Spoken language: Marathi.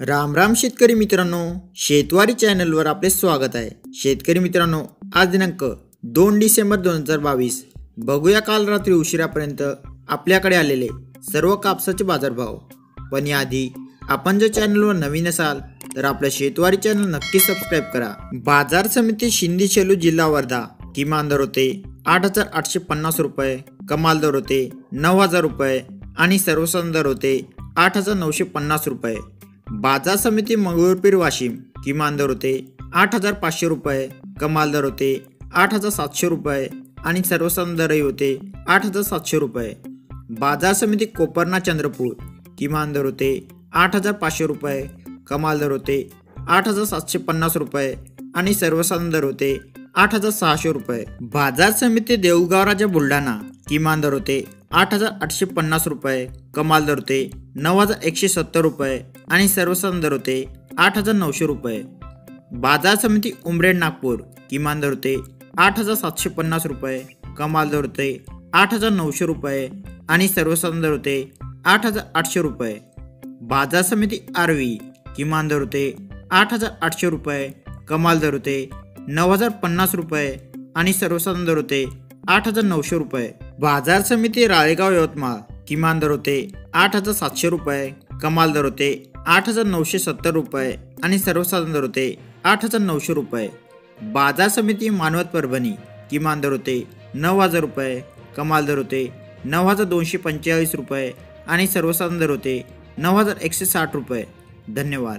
राम राम शेतकरी मित्रांनो शेतवारी चॅनलवर आपले स्वागत आहे. शेतकरी मित्रांनो आज दिनांक दोन डिसेंबर दोन हजार बावीस. बघूया काल रात्री उशिरापर्यंत आपल्याकडे आलेले सर्व कापसाचे बाजारभाव. पण याआधी आपण जर चॅनलवर नवीन असाल तर आपल्या शेतवारी चॅनल नक्की सबस्क्राईब करा. बाजार समिती शिंदी शेलू जिल्हा वर्धा किमान दर होते आठ हजार आठशे पन्नास रुपये कमाल दर होते नऊ हजार रुपये आणि सर्वसाधारण दर होते आठ हजार नऊशे पन्नास रुपये. बाजार समिती मंगळूरपीर वाशिम किमान दर होते आठ हजार पाचशे रुपये कमाल दर होते आठ हजार सातशे रुपये आणि सर्वसाधारण दरही होते आठ हजार सातशे रुपये. बाजार समिती कोपरना चंद्रपूर किमान दर होते आठ हजार पाचशे रुपये कमाल दर होते आठ हजार सातशे पन्नास रुपये आणि सर्वसाधारण दर होते आठ हजार सहाशे रुपये. बाजार समिती देऊळगाव राजा बुलढाणा किमान दर होते आठ हजार आठशे पन्नास रुपये कमाल दर होते नऊ हजार एकशे सत्तर रुपये आणि सर्वसाधारण दर होते आठ हजार नऊशे रुपये. बाजार समिती उमरेड नागपूर किमान दर होते आठ हजार सातशे पन्नास रुपये कमाल दर होते आठ हजार नऊशे रुपये आणि सर्वसाधारण दर होते आठ हजार आठशे रुपये. बाजार समिती आरवी किमान दर होते आठ हजार आठशे रुपये कमाल दर होते नऊ हजार पन्नास रुपये आणि सर्वसाधारण दर होते आठ हजार नऊशे रुपये. बाजार समिती राळेगाव यवतमाळ किमान दर होते आठ हजार सातशे रुपये कमाल दर होते आठ हजार नऊशे सत्तर रुपये आणि सर्वसाधारण दर होते आठ हजार नऊशे रुपये. बाजार समिती मानवत परभणी किमान दर होते नऊ हजार रुपये कमाल दर होते नऊ हजार दोनशे पंचेचाळीस रुपये आणि सर्वसाधारण दर होते नऊ हजार एकशे साठ रुपये. धन्यवाद.